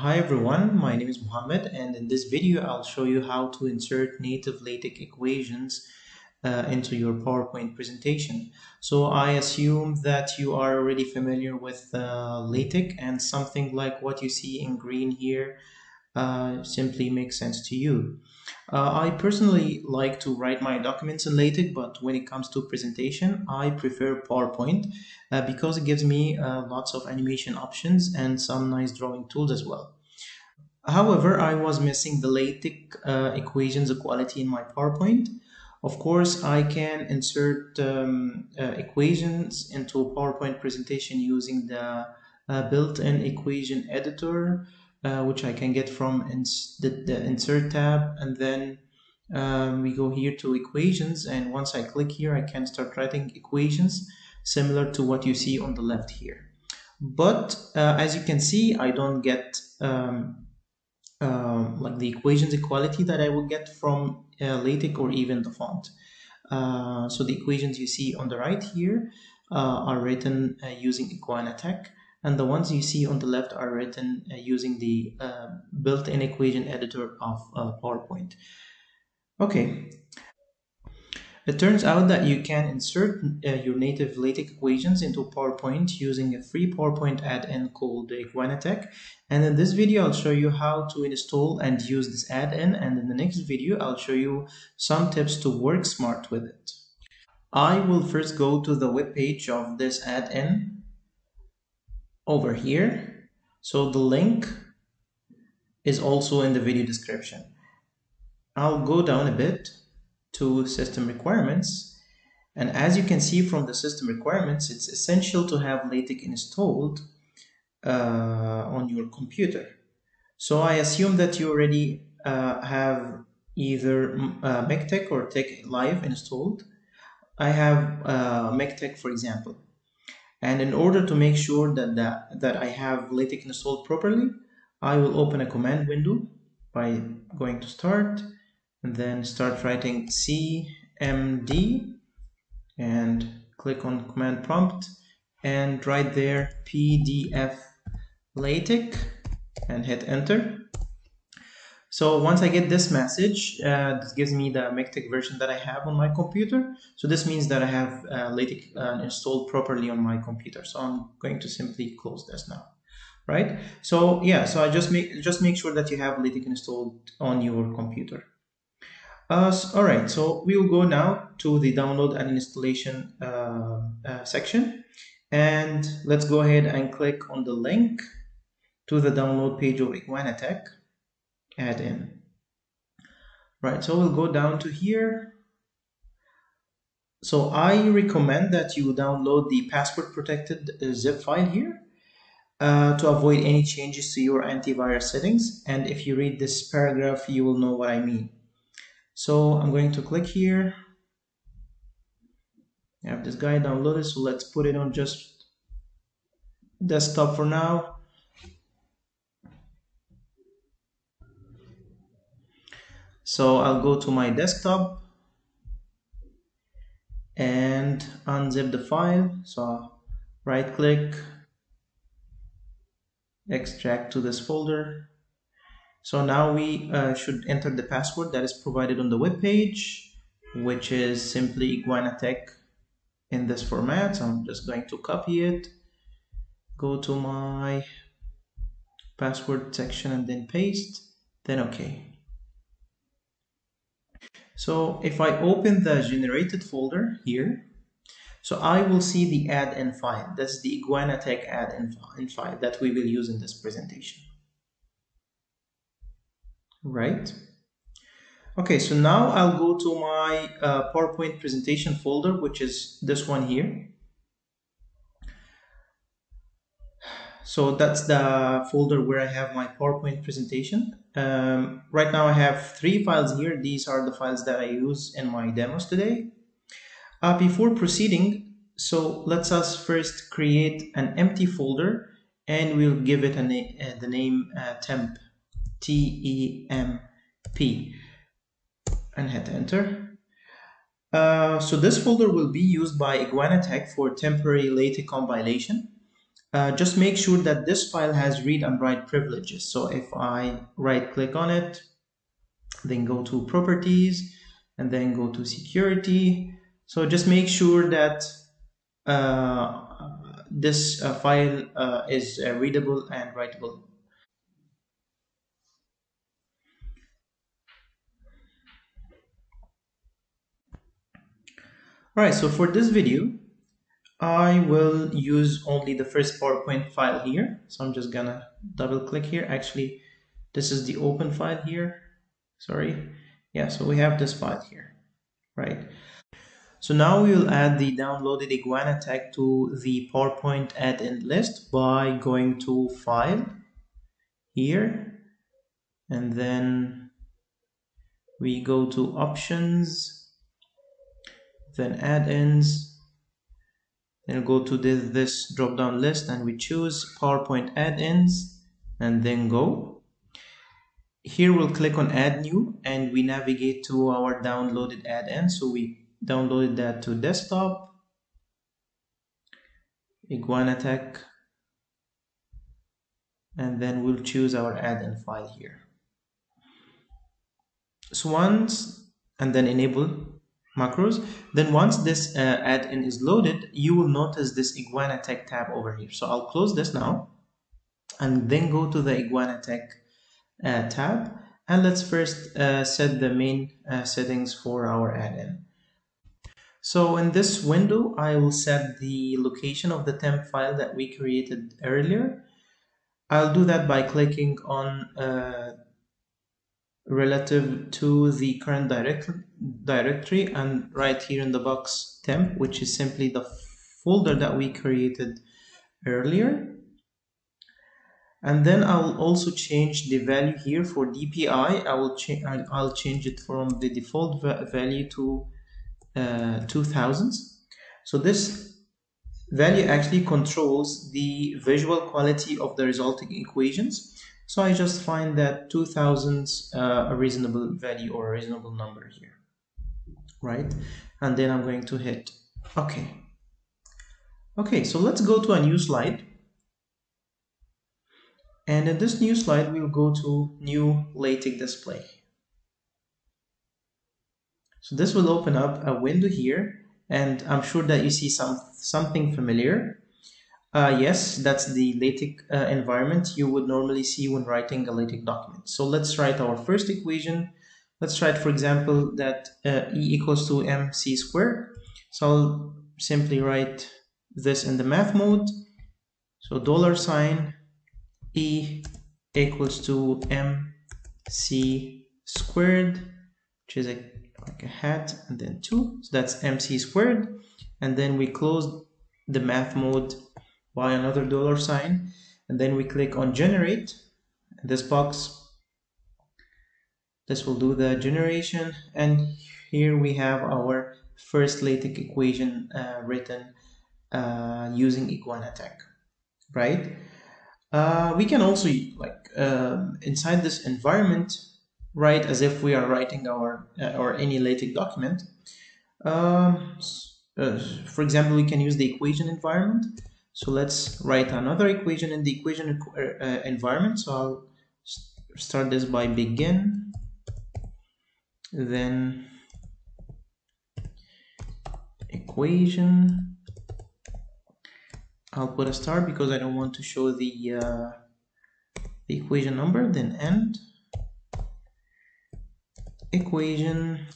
Hi everyone, my name is Mohammed and in this video I'll show you how to insert native LaTeX equations uh, into your PowerPoint presentation. So I assume that you are already familiar with uh, LaTeX and something like what you see in green here uh, simply makes sense to you. Uh, I personally like to write my documents in LaTeX, but when it comes to presentation, I prefer PowerPoint uh, because it gives me uh, lots of animation options and some nice drawing tools as well. However, I was missing the LaTeX uh, equations equality in my PowerPoint. Of course, I can insert um, equations into a PowerPoint presentation using the built-in equation editor uh, which I can get from ins the, the, insert tab. And then um, we go here to equations. And once I click here I can start writing equations similar to what you see on the left here. But uh, as you can see I don't get um, uh, like the equations equality that I will get from uh, LaTeX or even the font. Uh, so the equations you see on the right here are written using IguanaTeX and the ones you see on the left are written uh, using the uh, built-in equation editor of uh, PowerPoint. Okay, it turns out that you can insert uh, your native LaTeX equations into PowerPoint using a free PowerPoint add-in called IguanaTeX. And in this video, I'll show you how to install and use this add-in. And in the next video, I'll show you some tips to work smart with it. I will first go to the web page of this add-in over here. So the link is also in the video description. I'll go down a bit to system requirements. And as you can see from the system requirements, it's essential to have LaTeX installed uh, on your computer. So I assume that you already uh, have either uh, or TeX Live installed. I have uh, for example. And in order to make sure that, that, that I have LaTeX installed properly, I will open a command window by going to start and then start writing cmd and click on command prompt and right there pdf LaTeX and hit enter so once I get this message, uh, this gives me the MikTeX version that I have on my computer. So this means that I have uh, LaTeX uh, installed properly on my computer. So I'm going to simply close this now, right? So yeah, so I just make just make sure that you have LaTeX installed on your computer. Uh, so, all right, so we will go now to the download and installation uh, uh, section. And let's go ahead and click on the link to the download page of IguanaTeX add in. Right, so we'll go down to here. So I recommend that you download the password protected uh, zip file here uh, to avoid any changes to your antivirus settings. And if you read this paragraph, you will know what I mean. So I'm going to click here. I have this guy downloaded, so let's put it on just desktop for now. So I'll go to my desktop and unzip the file. So right click, extract to this folder. So now we uh, should enter the password that is provided on the web page, which is simply IguanaTeX in this format. So I'm just going to copy it, go to my password section and then paste, then okay. So if I open the generated folder here, so I will see the add-in file. That's the IguanaTeX add-in file that we will use in this presentation. Right? Okay, so now I'll go to my uh, PowerPoint presentation folder, which is this one here. So that's the folder where I have my PowerPoint presentation. Um, right now I have three files here. These are the files that I use in my demos today. Uh, before proceeding, so let's us first create an empty folder and we'll give it a na uh, the name uh, temp, T-E-M-P and hit enter. Uh, so this folder will be used by IguanaTeX for temporary LaTeX compilation. Uh, just make sure that this file has read and write privileges. So if I right click on it, then go to properties and then go to security. So just make sure that uh, this uh, file uh, is uh, readable and writable. Alright, so for this video, I will use only the first PowerPoint file here. So I'm just gonna double click here. Actually, this is the open file here. Sorry. Yeah, so we have this file here, right? So now we will add the downloaded IguanaTeX to the PowerPoint add-in list by going to File, here, and then we go to Options, then Add-ins, then go to this, this drop-down list and we choose PowerPoint add-ins and then go. Here we'll click on Add New and we navigate to our downloaded add-in. So we downloaded that to desktop IguanaTeX and then we'll choose our add-in file here so once and then enable macros then once this uh, add-in is loaded you will notice this IguanaTeX tab over here so I'll close this now and then go to the IguanaTeX uh, tab and let's first uh, set the main uh, settings for our add-in so in this window, I will set the location of the temp file that we created earlier. I'll do that by clicking on uh, relative to the current direct directory and right here in the box temp, which is simply the folder that we created earlier. And then I'll also change the value here for DPI. I will change I'll change it from the default value to uh, 2000s. So this value actually controls the visual quality of the resulting equations. So I just find that 2000s uh, a reasonable value or a reasonable number here, right? And then I'm going to hit OK. Okay, so let's go to a new slide. And in this new slide, we'll go to new LaTeX display. So this will open up a window here and I'm sure that you see some something familiar. Uh, yes, that's the LaTeX uh, environment you would normally see when writing a LaTeX document. So let's write our first equation. Let's write, for example, that uh, E equals to mc squared. So I'll simply write this in the math mode. So dollar sign E equals to mc squared, which is a like a hat and then 2 so that's mc squared and then we close the math mode by another dollar sign and then we click on generate this box this will do the generation and here we have our first LaTeX equation uh, written uh, using IguanaTeX right uh, we can also like um, inside this environment write as if we are writing our uh, or any LaTeX document. Um, uh, for example, we can use the equation environment. So let's write another equation in the equation uh, environment. So I'll start this by begin, then equation. I'll put a star because I don't want to show the, uh, the equation number, then end equation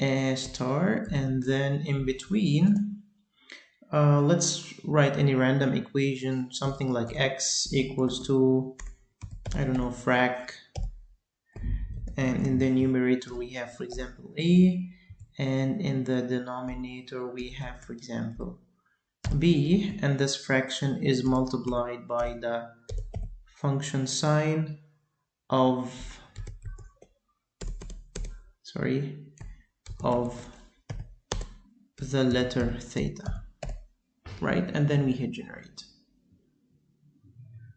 a star and then in between uh, let's write any random equation something like x equals to I don't know frac and in the numerator we have for example a and in the denominator we have for example b and this fraction is multiplied by the function sine of sorry of the letter theta right? And then we hit generate.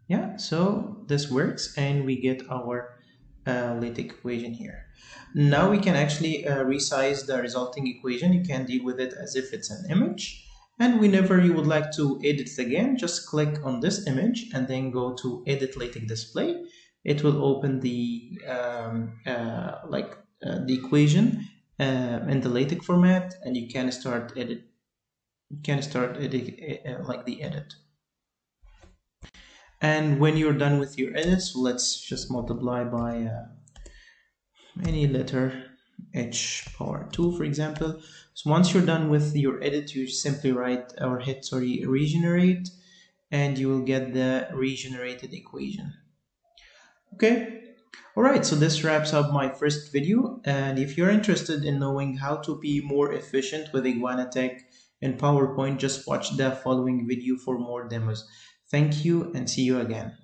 Yeah so this works and we get our uh, LaTeX equation here. Now we can actually uh, resize the resulting equation. You can deal with it as if it's an image. And whenever you would like to edit it again, just click on this image and then go to edit LaTeX display. It will open the um, uh, like uh, the equation uh, in the LaTeX format, and you can start edit. You can start edit uh, like the edit. And when you're done with your edits, let's just multiply by uh, any letter h power 2 for example so once you're done with your edit you simply write or hit sorry regenerate and you will get the regenerated equation okay alright so this wraps up my first video and if you're interested in knowing how to be more efficient with IguanaTeX in PowerPoint just watch the following video for more demos. Thank you and see you again